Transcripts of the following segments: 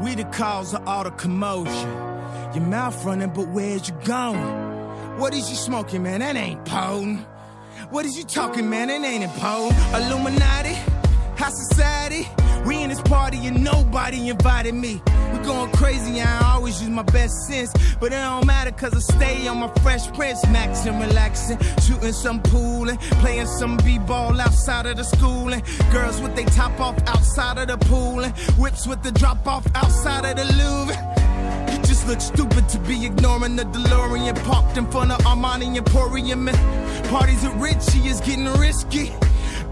We the cause of all the commotion. Your mouth running, but where's you going? What is you smoking, man? That ain't potent. What is you talking, man? That ain't important. Illuminati, high society. We in this party and nobody invited me. Going crazy, I always use my best sense. But it don't matter cause I stay on my fresh prince. Maxing, relaxing, shooting some pool and playing some b-ball outside of the school. And girls with they top off outside of the pool. And whips with the drop off outside of the Louvre. You just look stupid to be ignoring the DeLorean parked in front of Armani Emporium. And parties at Richie is getting risky.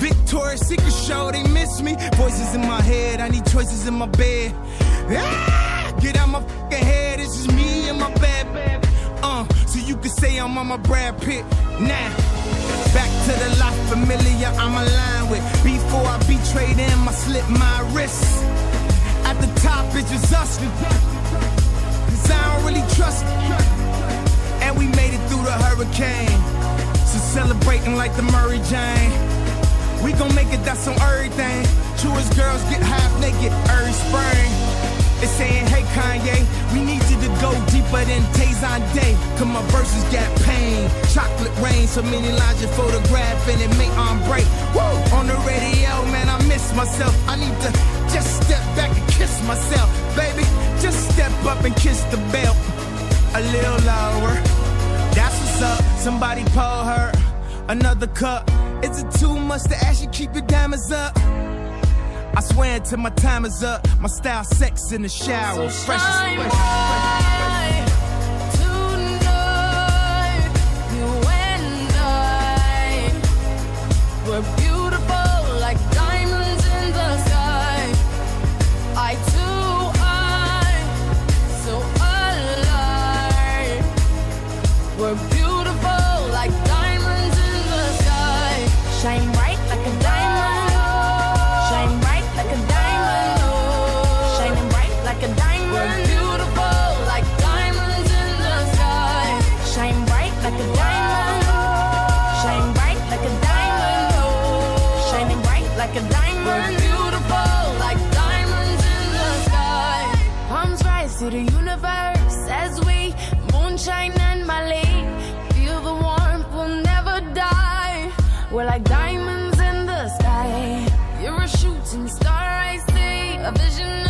Victoria's Secret show, they miss me. Voices in my head, I need choices in my bed. Ah, get out my fucking head, this is me and my bed. Uh, so you can say I'm on my Brad Pitt. Now, back to the life familiar I'm aligned with. Before I betrayed them, I slit my wrists. At the top, it's just us. Cause I don't really trust. And we made it through the hurricane. So celebrating like the Mary Jane. We gon' make it, that's on everything. Truest girls get half naked every spring. It's saying, hey Kanye, we need you to go deeper than Tay Zonday. Cause my verses got pain. Chocolate rain, so many lines you photograph and it make on break. Woo! On the radio, man, I miss myself. I need to just step back and kiss myself. Baby, just step up and kiss the belt. A little lower. That's what's up. Somebody pour her another cup. Is it too much to ask you keep your diamonds up? I swear until my time is up. My style, sex in the shower. So fresh as shine fresh, fresh, fresh. bright tonight. You and I were beautiful like diamonds in the sky. I too, I so alive. We're like a diamond. Shine bright like a diamond. Shining bright like a diamond. We're beautiful like diamonds in the sky. Palms rise to the universe as we moonshine and molly. Feel the warmth, we'll never die. We're like diamonds in the sky. You're a shooting star, I see. A vision